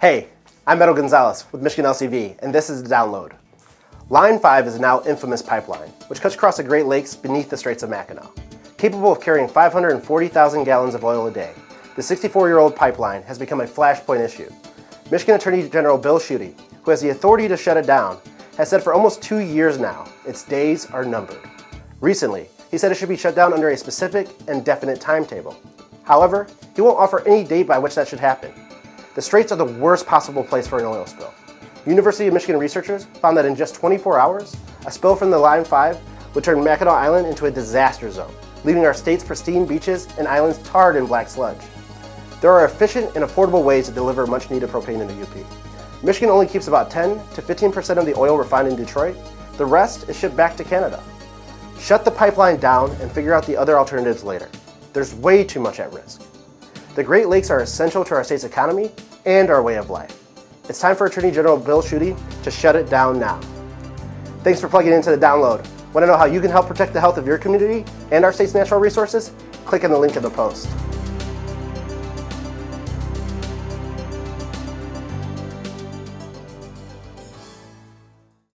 Hey, I'm Meadow Gonzalez with Michigan LCV, and this is the download. Line 5 is now infamous pipeline, which cuts across the Great Lakes beneath the Straits of Mackinac. Capable of carrying 540,000 gallons of oil a day, the 64-year-old pipeline has become a flashpoint issue. Michigan Attorney General Bill Schuette, who has the authority to shut it down, has said for almost two years now its days are numbered. Recently, he said it should be shut down under a specific and definite timetable. However, he won't offer any date by which that should happen. The Straits are the worst possible place for an oil spill. University of Michigan researchers found that in just 24 hours, a spill from the Line 5 would turn Mackinac Island into a disaster zone, leaving our state's pristine beaches and islands tarred in black sludge. There are efficient and affordable ways to deliver much needed propane into UP. Michigan only keeps about 10 to 15% of the oil refined in Detroit. The rest is shipped back to Canada. Shut the pipeline down and figure out the other alternatives later. There's way too much at risk. The Great Lakes are essential to our state's economy and our way of life. It's time for Attorney General Bill Schuette to shut it down now. Thanks for plugging into the download. Want to know how you can help protect the health of your community and our state's natural resources? Click on the link in the post.